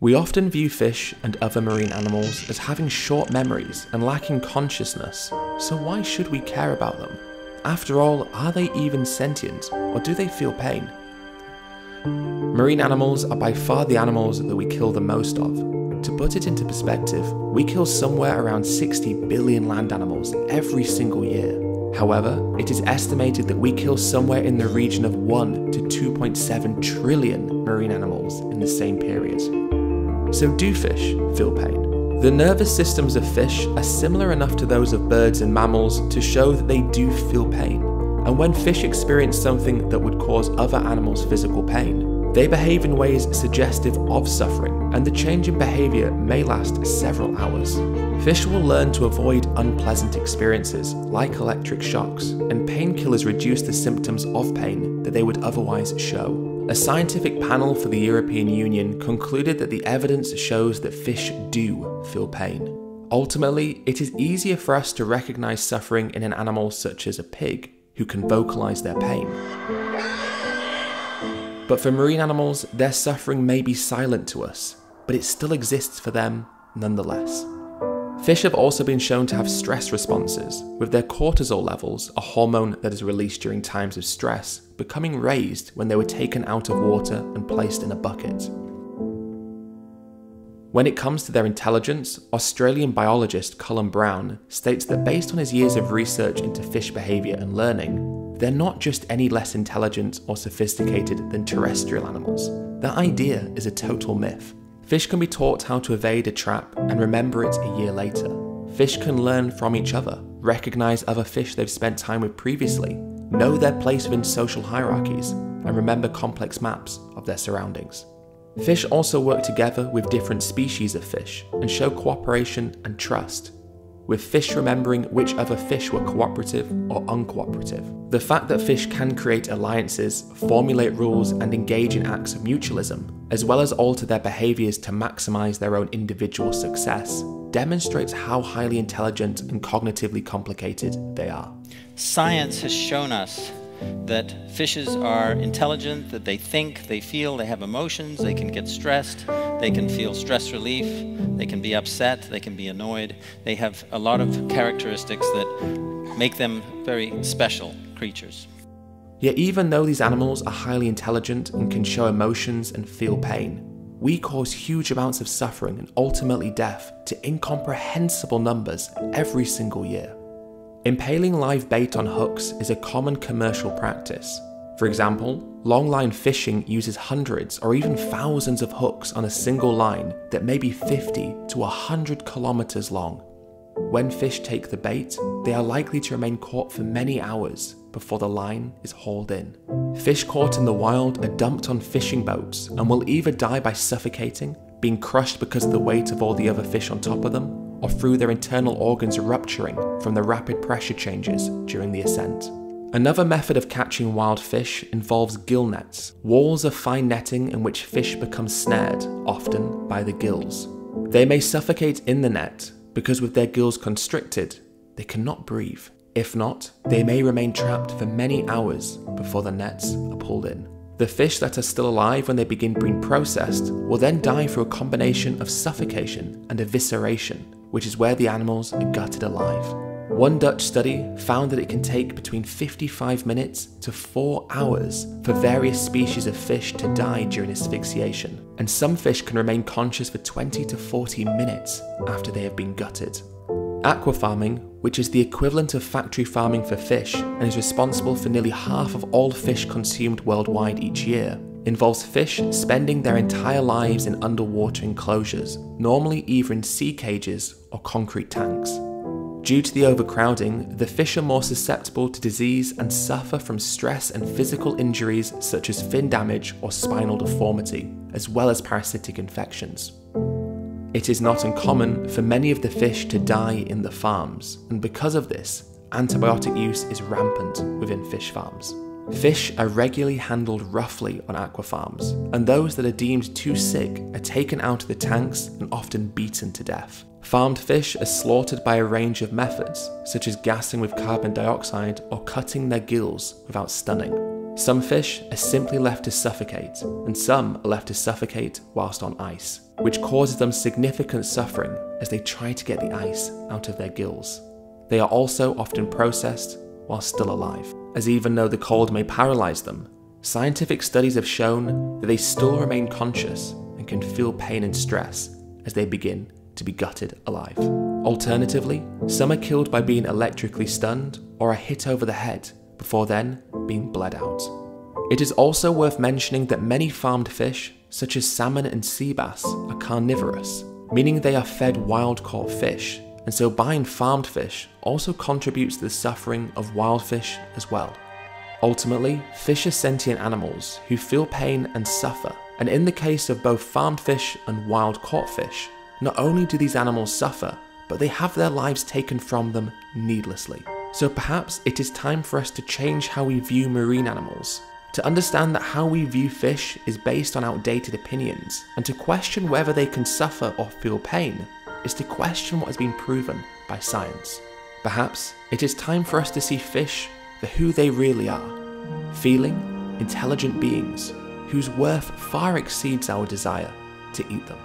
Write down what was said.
We often view fish and other marine animals as having short memories and lacking consciousness, so why should we care about them? After all, are they even sentient, or do they feel pain? Marine animals are by far the animals that we kill the most of. To put it into perspective, we kill somewhere around 60 billion land animals every single year. However, it is estimated that we kill somewhere in the region of 1 to 2.7 trillion marine animals in the same period. So, do fish feel pain? The nervous systems of fish are similar enough to those of birds and mammals to show that they do feel pain. And when fish experience something that would cause other animals physical pain, they behave in ways suggestive of suffering, and the change in behaviour may last several hours. Fish will learn to avoid unpleasant experiences like electric shocks, and painkillers reduce the symptoms of pain that they would otherwise show. A scientific panel for the European Union concluded that the evidence shows that fish do feel pain. Ultimately, it is easier for us to recognize suffering in an animal such as a pig, who can vocalize their pain. But for marine animals, their suffering may be silent to us, but it still exists for them nonetheless. Fish have also been shown to have stress responses, with their cortisol levels, a hormone that is released during times of stress, becoming raised when they were taken out of water and placed in a bucket. When it comes to their intelligence, Australian biologist Culum Brown states that based on his years of research into fish behaviour and learning, they're not just any less intelligent or sophisticated than terrestrial animals. That idea is a total myth. Fish can be taught how to evade a trap and remember it a year later. Fish can learn from each other, recognize other fish they've spent time with previously, know their place within social hierarchies, and remember complex maps of their surroundings. Fish also work together with different species of fish and show cooperation and trust, with fish remembering which other fish were cooperative or uncooperative. The fact that fish can create alliances, formulate rules, and engage in acts of mutualism, as well as alter their behaviours to maximise their own individual success, demonstrates how highly intelligent and cognitively complicated they are. Science has shown us that fishes are intelligent, that they think, they feel, they have emotions, they can get stressed, they can feel stress relief, they can be upset, they can be annoyed. They have a lot of characteristics that make them very special creatures. Yet, even though these animals are highly intelligent and can show emotions and feel pain, we cause huge amounts of suffering and ultimately death to incomprehensible numbers every single year. Impaling live bait on hooks is a common commercial practice. For example, longline fishing uses hundreds or even thousands of hooks on a single line that may be 50 to 100 kilometers long. When fish take the bait, they are likely to remain caught for many hours before the line is hauled in. Fish caught in the wild are dumped on fishing boats and will either die by suffocating, being crushed because of the weight of all the other fish on top of them, or through their internal organs rupturing from the rapid pressure changes during the ascent. Another method of catching wild fish involves gill nets, walls of fine netting in which fish become snared, often by the gills. They may suffocate in the net because, with their gills constricted, they cannot breathe. If not, they may remain trapped for many hours before the nets are pulled in. The fish that are still alive when they begin being processed will then die through a combination of suffocation and evisceration, which is where the animals are gutted alive. One Dutch study found that it can take between 55 minutes to 4 hours for various species of fish to die during asphyxiation, and some fish can remain conscious for 20 to 40 minutes after they have been gutted. Aquafarming, which is the equivalent of factory farming for fish and is responsible for nearly half of all fish consumed worldwide each year, involves fish spending their entire lives in underwater enclosures, normally either in sea cages or concrete tanks. Due to the overcrowding, the fish are more susceptible to disease and suffer from stress and physical injuries such as fin damage or spinal deformity, as well as parasitic infections. It is not uncommon for many of the fish to die in the farms, and because of this, antibiotic use is rampant within fish farms. Fish are regularly handled roughly on aqua farms, and those that are deemed too sick are taken out of the tanks and often beaten to death. Farmed fish are slaughtered by a range of methods, such as gassing with carbon dioxide or cutting their gills without stunning. Some fish are simply left to suffocate, and some are left to suffocate whilst on ice, which causes them significant suffering as they try to get the ice out of their gills. They are also often processed while still alive, as even though the cold may paralyze them, scientific studies have shown that they still remain conscious and can feel pain and stress as they begin to be gutted alive. Alternatively, some are killed by being electrically stunned or are hit over the head before then being bled out. It is also worth mentioning that many farmed fish, such as salmon and sea bass, are carnivorous, meaning they are fed wild caught fish, and so buying farmed fish also contributes to the suffering of wild fish as well. Ultimately, fish are sentient animals who feel pain and suffer, and in the case of both farmed fish and wild caught fish, not only do these animals suffer, but they have their lives taken from them needlessly. So perhaps it is time for us to change how we view marine animals, to understand that how we view fish is based on outdated opinions, and to question whether they can suffer or feel pain is to question what has been proven by science. Perhaps it is time for us to see fish for who they really are feeling, intelligent beings whose worth far exceeds our desire to eat them.